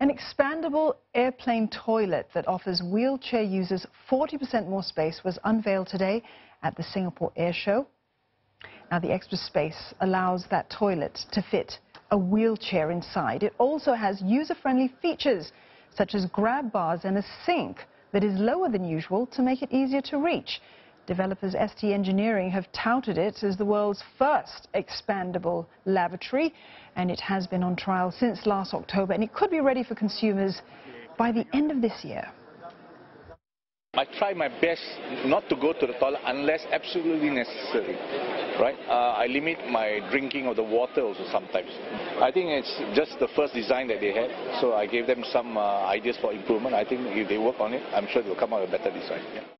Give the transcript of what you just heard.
An expandable airplane toilet that offers wheelchair users 40% more space was unveiled today at the Singapore Air Show. Now, the extra space allows that toilet to fit a wheelchair inside. It also has user-friendly features such as grab bars and a sink that is lower than usual to make it easier to reach. Developers ST Engineering have touted it as the world's first expandable lavatory, and it has been on trial since last October, and it could be ready for consumers by the end of this year. I try my best not to go to the toilet unless absolutely necessary, right? Uh, I limit my drinking of the water also sometimes. I think it's just the first design that they had, so I gave them some uh, ideas for improvement. I think if they work on it, I'm sure they'll come out with a better design. Yeah.